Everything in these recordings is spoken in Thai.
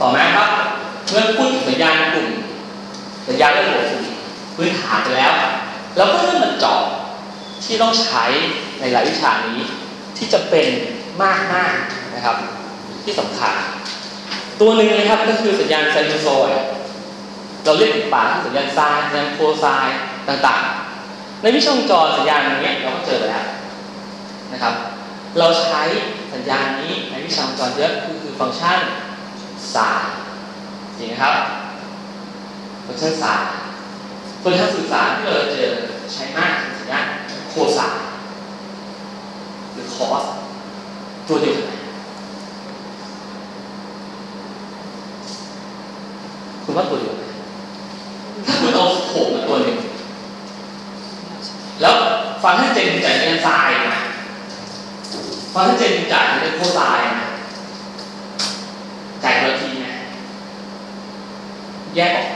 ต่อมาครับเมื่อพูดถึงสัญญาณกลุ่มสัญญาณเรื่องหัวกลุ่มพื้นฐานไปแล้วเราก็เริ่มมาเจาะที่ต้องใช้ในหลายวิชานี้ที่จะเป็นมากมากนะครับ ที่สำคัญตัวหนึ่งเลยครับก็คือสัญญาณไซนูซยเราเรียกติดปากสัญญาณไซน์สัญญาณโคไซน์ต่างๆ ในวิชางจรสัญญาณนี้เราก็เจอแล้วนะครับ เราใช้สัญญาณนี้ในวิชาจรเยอะคือคือฟังก์ชัน ไซน์จริงนะครับฟังก์ชันไซน์ส่วนทางสื่อสารที่เราเจอใช้มากคือสัญญาณโคไซน์หรือคอสตัวเดียวกันคุณว่าตัวเดียวกันถ้าคุณเอาโขมาตัวหนึ่งแล้วฟังให้เจนจ่ายเป็นทรายนะฟังให้เจนจ่ายเป็นโคทรายนะจ่ายตัวทีนะแยกออก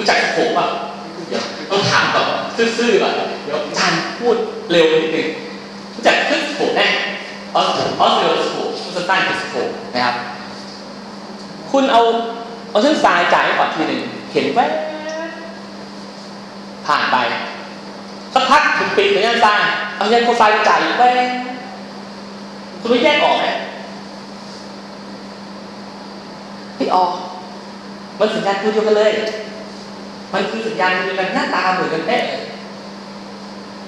รู้จักโขงป่ะเดี๋ยวต้องถามก่อนซื่อๆก่อนเดี๋ยวอาจารย์พูดเร็วนิดนึงรู้จักครื่องโขงแน่ออสออสเตรเลียโขงสแตนคือโขงนะครับ คุณเอาเอาเส้นสายจ่ายก่อนทีหนึ่งเห็นแวบผ่านไปสักพักคุณปิดสัญญาณทรายเอาสัญญาณโคไซน์จ่ายแวบคุณไม่แยกออกไหมไม่ออกมันสัญญาณตัวเดียวกันเลย มันคือสัญญาณเดียวกันหน้าตาเหมือนกันเป๊ะ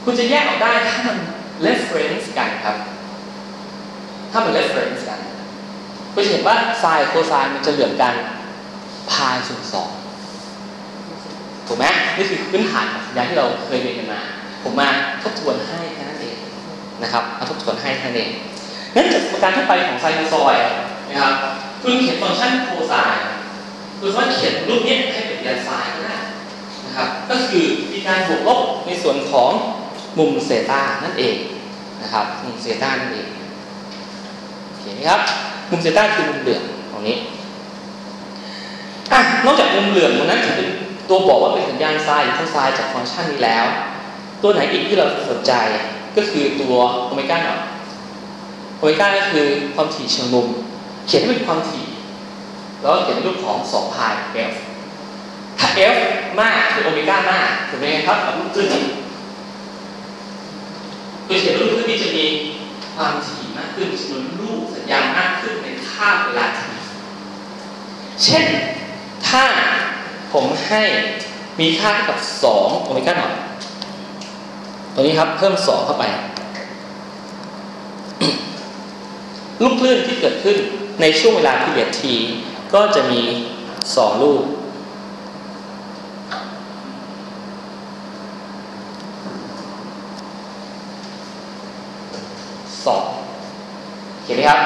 คุณจะแยกออกได้ถ้ามัน reference กันครับ ถ้ามัน reference กันก็จะเห็นว่าไซน์โคไซน์มันจะเหลื่อมกันพายส่วนสองถูกไหมนี่คือพื้นฐานของสัญญาที่เราเคยเรียนกันมา ผมมาทบทวนให้แค่นั้นเองนะครับมาทบทวนให้แค่นั้นเองงั้นจากประการทั่วไปของไซน์ซอยนะครับคุณเขียนฟังก์ชันโคไซน์คุณสามารถเขียนรูปนี้ให้เป็นยันไซน์ นะครับก็คือมีการบวกลบในส่วนของมุมเซตานั่นเองนะครับมุมเซตานั่นเองโอเคไหมครับมุมเซต้าคือมุมเหลื่อมตรงนี้อะนอกจากมุมเหลื่อมตรงนั้นถือเป็นตัวบอกว่าเป็นสัญญาณไซน์หรือโคไซน์จากฟังก์ชันนี้แล้ว ตัวไหนอีกที่เราสนใจก็คือตัวโอเมก้าเนาะโอเมก้าก็คือความถี่เชิงมุม เขียนให้เป็นความถี่ แล้วเขียนในรูปของ2พาย f ถ้า f มากหรือโอเมก้ามากถูกไหมครับกับรูปขึ้นนี้คือเขียนรูปขึ้นนี้จะมีความถี่มากขึ้นจำนวนลูกสัญญาณมากขึ้นในค่าเวลาทีเช่นถ้าผมให้มีค่าเท่ากับ 2 โอเมก้าหน่อยตรงนี้ครับเพิ่ม 2 เข้าไป ลูกคลื่นที่เกิดขึ้นในช่วงเวลาที่เรียทีก็จะมี 2 ลูก สองเห็นไหมครับ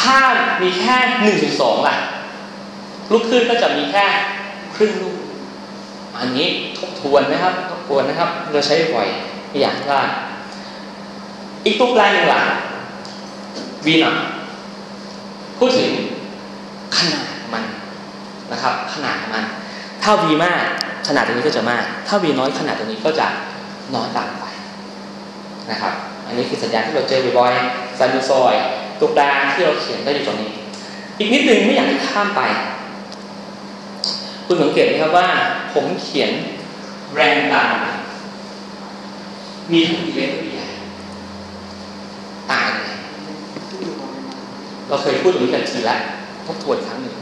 ถ้ามีแค่ หนึ่งถึงสองล่ะ ลูกคลื่นก็จะมีแค่ครึ่งลูก อันนี้ทบทวนนะครับทบทวนนะครับ เราใช้บ่อยไม่อยากพลาอีกตัวแปรหนึ่งล่ะ v หน่อพูดถึงขนาดมันนะครับ ขนาดมัน ถ้า v มากขนาดตรงนี้ก็จะมาก ถ้า v น้อยขนาดตรงนี้ก็จะน้อยตามไปนะครับ อันนี้คือสัญญาณที่เราเจอบ่อยๆซันดูซอย ตัวกลางที่เราเขียนก็อยู่ตรงนี้ อีกนิดนึงไม่อยากให้ข้ามไป คุณสังเกตไหมครับว่า ผมเขียนแรงดันมีทั้งดีเล็กและดีใหญ่ต่างกันเราเคยพูดตรงนี้กันทีแล้วทบทวนครั้งหนึ่ง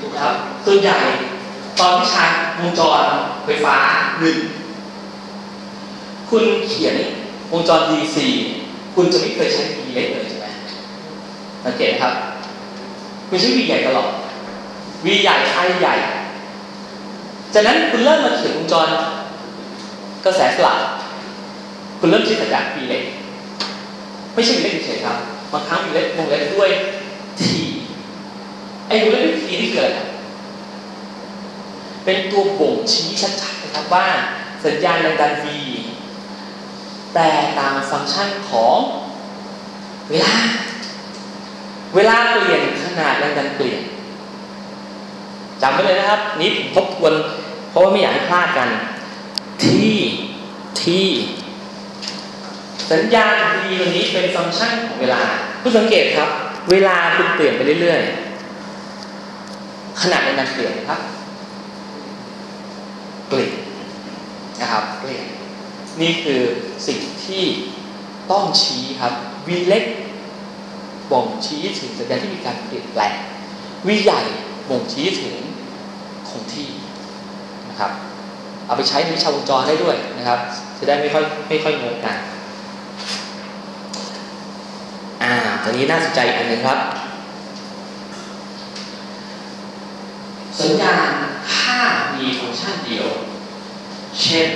ถูกครับส่วนใหญ่ตอนที่ใช้วงจรไฟฟ้าหนึ่งคุณเขียน วงจร DC คุณจะไม่เคยใช้ V เล็กเลยใช่ไหมสังเกตครับ คุณใช้ V ใหญ่ตลอด V ใหญ่ I ใหญ่ จากนั้นคุณเริ่มมาเขียนวงจรกระแสสลับคุณเริ่มใช้สัญญาณ V เล็ก ไม่ใช่ V เล็กเฉยๆครับบางครั้ง V เล็กวงเล็กด้วย T ไอ้ V เล็กด้วย T นี่คืออะไรครับเป็นตัวบ่งชี้ชัดๆนะครับว่าสัญญาณแรงดัน V แปลตามฟังก์ชันของเวลา เวลาเปลี่ยนขนาดแรงดันเปลี่ยนจำไว้เลยนะครับนี้ผมทบทวนเพราะว่าไม่อยากให้พลาดกัน ที่ที่สัญญาณ t ตัวนี้เป็นฟังก์ชันของเวลาคุณสังเกตครับ เวลาคุณเปลี่ยนไปเรื่อยๆขนาดในการเปลี่ยนครับเปลี่ยนนะครับเปลี่ยนนี่คือ สิ่งที่ต้องชี้ครับ V เล็กบ่งชี้ถึงสัญญาณที่มีการเปลี่ยนแปลง V ใหญ่บ่งชี้ถึงคงที่นะครับ เอาไปใช้ในวิชาวงจรได้ด้วยนะครับ จะได้ไม่ค่อยไม่ค่อยงงกันอ่าตอนนี้น่าสนใจอันหนึ่งครับ สัญญาณถ้ามีฟังก์ชันเดียว เช่น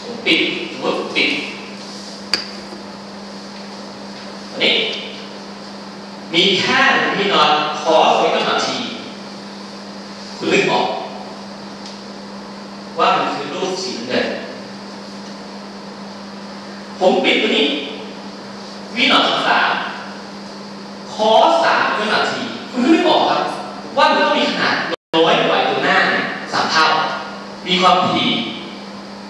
ผมปิด มมติผมปิดอันนี้ มีแค่มีนอนขอสวยกำหนดทีคุณนึกออก ว่ามันคือรูปสีเงินผมปิดตัวนี้ วินาทีสามคอสามวินาที คุณนึกออกครับ ว่ามันต้องมีขนาดน้อยกว่าตัวหน้าสามเท่า มีความถี่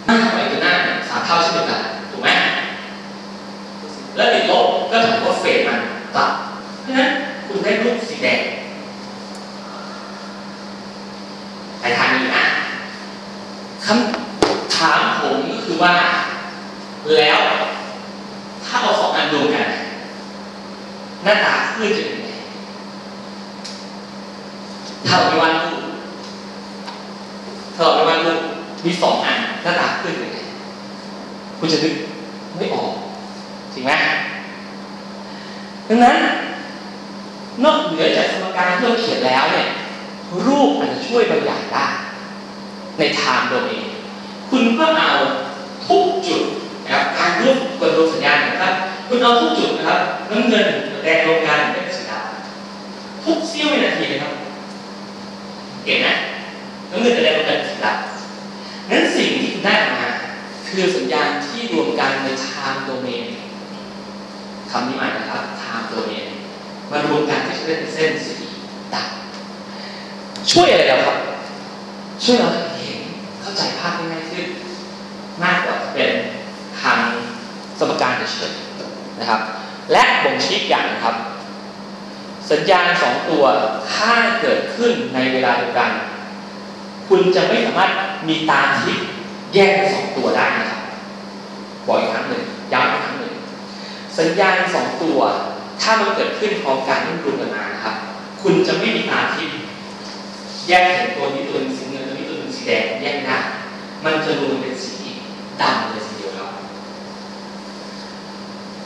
มากกว่าตัวหน้าสามเท่าเช่นเดียวกัน ถูกไหม และ ก็ถือว่าเฟสมันต่ำเพราะฉะนั้นคุณได้รูปสีแดงไปทางนี้นะคำถามผมก็คือว่า แล้วถ้าเอาสองอันรวมกัน หน้าตาขึ้นจะเป็นยังไงถ้าเราไปวาดรูปถ้าเราไปวาดรูปมีสองอันหน้าตาขึ้นเป็นยังไงคุณจะนึกไม่ออกจริงไหม ดังนั้น นอกเหนือจากสมการที่เราเขียนแล้วเนี่ยรูปอาจจะช่วยบางอย่างได้ในทางโดเมนคุณก็เอาทุกจุดนะครับการรูปกดลงสัญญาณนะครับคุณเอาทุกจุดนะครับน้ำเงินแดงลงกันเป็นสีดำทุกเสี้ยววินาทีเลยครับเก่งนะน้ำเงินจะแดงลงกันเป็นสีดำนั้นสิ่งที่คุณได้ออกมาคือสัญญาณที่รวมกันใน time domain คำนี้ใหม่นะครับ time domain มารวมกันที่จะเป็นเส้นสีดำช่วยอะไรเราครับ ช่วยเราเห็นเข้าใจภาพได้ง่ายขึ้นมากกว่าเป็นทางสมการเฉยๆนะครับ และบ่งชี้อย่างนะครับ สัญญาณสองตัวถ้าเกิดขึ้นในเวลาเดียวกัน คุณจะไม่สามารถมีตาทิพย์แยกเป็นสองตัวได้นะครับบอกอีกครั้งหนึ่งย้ำอีกครั้งหนึ่งสัญญาณสองตัว ถ้ามันเกิดขึ้นพร้อมกันรวมกันมานะครับ คุณจะไม่มีตาทิพย์แยกเห็นตัวนี้ตัวนึงสีเงินตัวนี้ตัวนึงสีแดงแยกได้มันจะรวมเป็นสีดำเลยทีเดียวครับ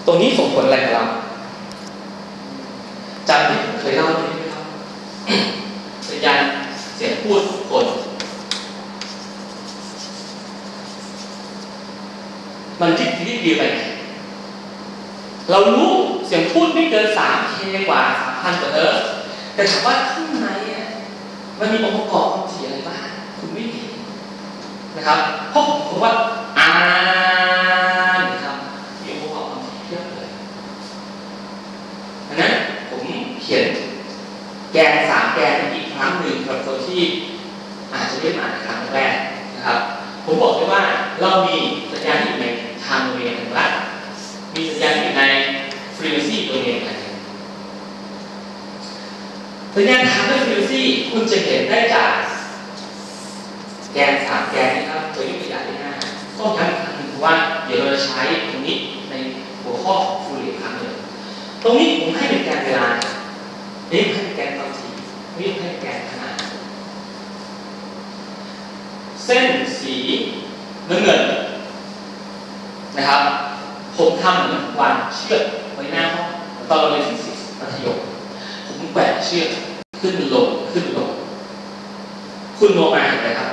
ตรงนี้ส่งผลอะไรกับเราจำที่ผมเคยเล่าไหมครับสัญญาณเสียงพูดกคนมันที่ที่ดีไป เรารู้ เสียงพูดไม่เกิน 3K กว่า3,000กว่าเฮิร์ตแต่ถามว่าข้างในอะมันมีองค์ประกอบความถี่อะไรบ้างคุณไม่เห็นนะครับเพราะผมว่าอ่านนะครับมีองค์ประกอบความถี่เยอะเลยดังนั้นผมเขียนแกนสามแกนอีกครั้งหนึ่งสำหรับคนที่อาจจะไม่มาครั้งแรกนะครับ ผมบอกได้ว่าเรามีสัญญาณที่อยู่ใน time domain หนึ่งละมีสัญญาณที่อยู่ใน frequency domain อันหนึ่งสัญญาณ time ด้วย frequency คุณจะเห็นได้จากแกนสามแกนนี้ครับตัวยุตัวอย่างที่ห้าต้องย้ำอีกครั้งหนึ่งว่าเดี๋ยวเราจะใช้ตรงนี้ในหัวข้อของ Fourier ครั้งหนึ่งตรงนี้ผมให้เป็นแกนเวลานี่ให้เป็นแกนความถี่นี่ให้เป็นแกนขนาด เส้นสีน้ำเงินนะครับ ผมทำเหมือนวางเชือกไว้หน้าห้องตอนเราเรียนฟิสิกส์มัธยมผมแกว่งเชือก ขึ้นลงขึ้นลง คุณโนมาเห็นไหมครับ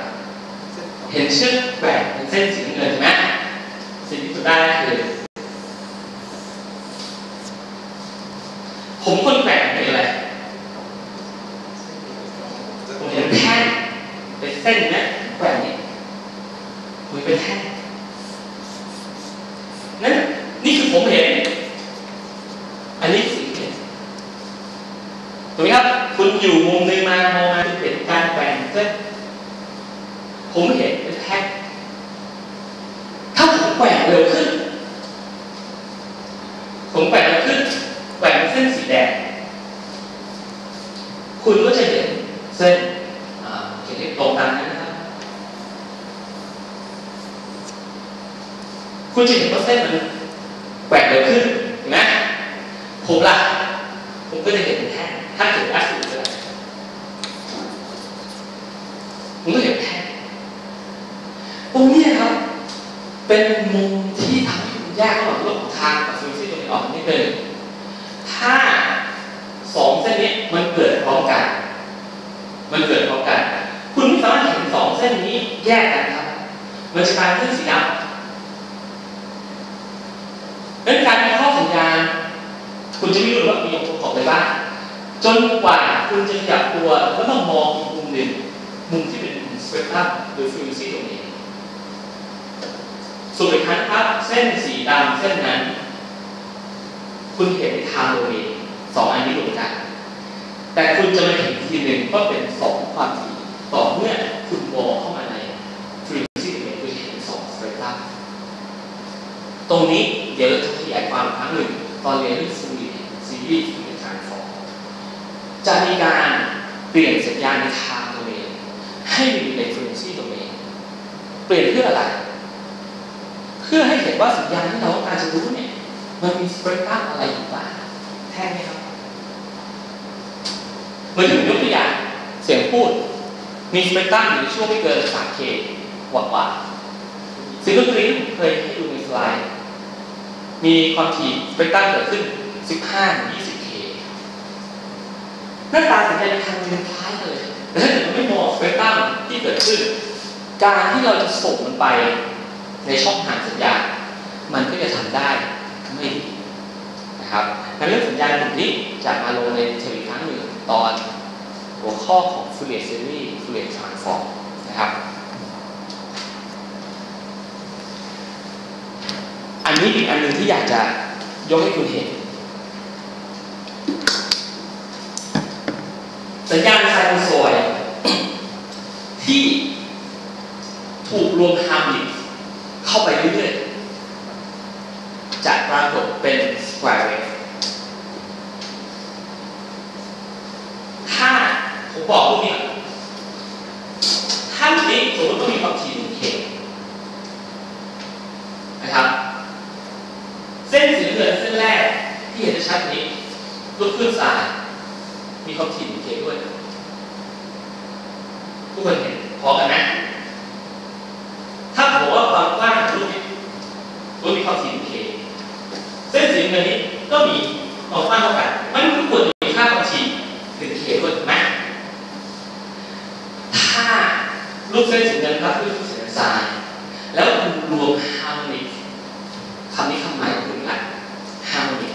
เห็นเชือกแกว่งเป็นเส้นสีเงินใช่ไหมสิ่งที่คุณได้คือผมคนแกว่งเป็นอะไรผมเห็นแท่งเป็นเส้นนะแกว่งนี่คุยเป็นแท่งนั่นนี่คือผมเห็น อันนี้คือสิ่งที่เห็นถูกไหมครับ คุณ อยู่มุมหนึ่งมามอมาเห็นการแกว่งเส้นผมเห็นเป็นแท่งถ้าผมแกว่งเร็วขึ้น ผมแกว่งเร็วขึ้นแกว่งเส้นสีแดง คุณก็จะเห็นเส้นเขียนให้ตรงตามนั้นนะครับ คุณจะเห็นว่าเส้นมันแกว่งเร็วขึ้นเห็นไหมผมล่ะ ผมก็จะเห็นเป็นแท่งถ้าเขียนแอสซิดก็ได้ผมก็เห็นแท่งตรง นี้ครับ เป็นมุมที่ทำให้คุณแยกระหว่างโลกของทางกับฟิวซี่ตรงนี้ออกนิดนึงถ้าสองเส้นนี้มันเกิดพร้อมกัน มันเกิดพร้อมกัน คุณไม่สามารถเห็นสองเส้นนี้แยกกันครับ มันจะกลายเป็นสีดำเป็นการมีข้อสัญญาณคุณจะไม่รู้ว่ามีองค์ประกอบอะไรบ้างจนกว่าคุณจะขยับตัวแล้วต้องมองอีกมุมหนึ่งมุมที่เป็นสเปกตรัมหรือฟิวซี่ตรงนี้ ส่วนอีกครั้งครับเส้นสีดำเส้นนั้น คุณเห็นใน time domain สองอันนี้รวมกัน แต่คุณจะมาเห็นทีหนึ่งก็เป็นสองความถี่ต่อเมื่อคุณมองเข้ามาใน frequency domain คุณเห็นสองสเปกตรัมตรงนี้เดี๋ยวเราจะขยายความครั้งหนึ่ง ตอนเรียนเรื่อง Fourier series Fourier transformจะมีการเปลี่ยนสัญญาณในทางโดเมนให้อยู่ในฟรีซี่โดเมนเปลี่ยนเพื่ออะไร เพื่อให้เห็นว่าสัญญาณที่เราต้องการจะรู้เนี่ย มันมีสเปกตรัมอะไรอยู่บ้างแท่งไหมครับเหมือนที่ผมยกตัวอย่างเสียงพูด มีสเปกตรัมอยู่ในช่วงไม่เกิน 3K กว่ากว่าสิ่งดนตรีที่ผมเคยให้ดูในสไลด์ มีความถี่สเปกตรัมเกิดขึ้น 15-20K หน้าตาสัญญาณทางมันคล้ายกันเลยแต่ถ้าเกิดเราไม่มองสเปกตรัมที่เกิดขึ้น การที่เราจะส่งมันไปในช่องทางสัญญาณมันก็จะทำได้ไม่ดี นะครับในเรื่องสัญญาณกลุ่มนี้จะมาลงในเทอมอีกครั้งหนึ่งตอนหัวข้อของ Fourier Series Fourier Transform นะครับ อันนี้อีกอันหนึ่งที่อยากจะยกให้คุณเห็น สัญญาณ sinusoid ที่ถูกรวม harmonic เข้าไปเรื่อยๆ จะปรากฏเป็น square wave ถ้าผม บอกพวกนี้ถ้านี้สมมติต้องมีความถี่หนึ่ง Kนะครับ เส้นสีเหลืองเส้นแรกที่เห็นชัดนี้ลูกขึ้นสายมีความถี่หนึ่งเคด้วยทุกคนเห็นพอกันไหมถ้าบอกว่าความกว้างของลูกนี้ลูกมีความถี่หนึ่งเคเส้นสีเงินนี้ก็มีความกว้างเท่ากัน มันก็ควรจะมีค่าความถี่หนึ่งเคด้วยถูกไหมถ้าลูกเส้นสีเงินครับลูกเส้นสีทราย แล้วคุณรวม harmonic คำนี้คำหมายถึงอะไร harmonic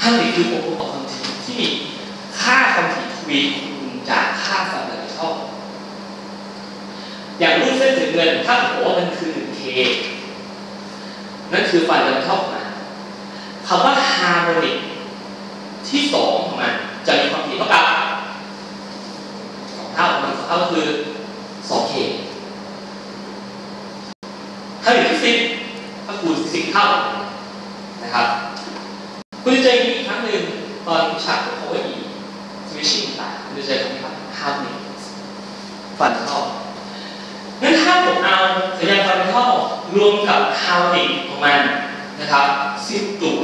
harmonic คือองค์ประกอบความถี่ที่มีค่าความถี่ทวีคูณจากค่า fundamental อย่างรูปเส้นสีเงินถ้าผมบอกว่ามันคือ 1K นั่นคือ fundamental ของมันคำ ว่า harmonic ที่สองของมันจะมีความถี่เท่ากับสองเท่าของมันสองเท่าก็คือ 2K ถ้าอยู่ที่สิบก็คูณสิบเท่านะครับ คุณจะเจออีกครั้งหนึ่งตอนฉากของ power e switching ต่างคุณจะเจอคำนี้ครับ harmonic ฟันท่องั้นถ้าผมเอาสัญญาณฟันท่อรวมกับ harmonic ของมันนะครับสิบตัว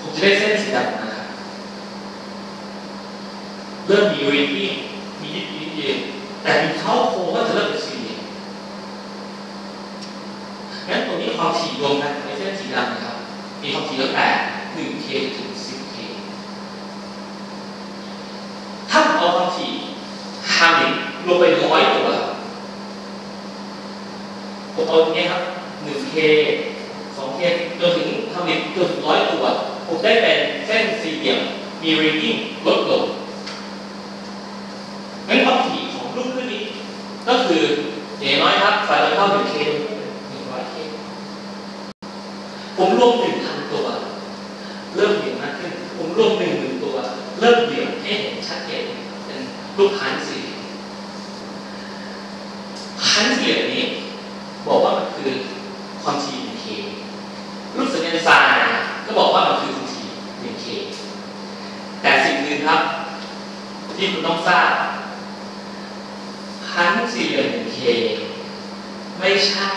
ผม จะได้เส้นสีดำนะครับ เริ่มมี ringing มียิบยิบเย็นแต่มีเข้าโคก็จะเริ่มเป็นสีเหลี่ยมงั้นตรงนี้ความถี่รวมกันในเส้นสีดำนะครับ มีความถี่ตั้งแต่ 1K ถึง 10K ถ้าเอาความถี่ harmonicรวมไปร้อยตัวผมเอาตรงนี้ครับ 1K 2K จนถึงฮาร์มิจนถึง ผมได้เป็นเส้นสี่เหลี่ยมมีริงกิ้งลดลงงั้นความถี่ของรูปขึ้นนี้ ก็คือเย่น้อยครับสายตาเข้าหนึ่งเคหนึ่งร้อยเคผมรวมหนึ่งพันตัว เริ่มเหลี่ยมมากขึ้น ผมรวมหนึ่งหมื่นตัว เริ่มเหลี่ยมให้เห็นชัดเจนเป็นรูปพันสี่พันสี่เหลี่ยมนี้ บอกว่ามันคือความถี่ ครับ ที่คุณต้องทราบ คันสี่เหลี่ยม K ไม่ใช่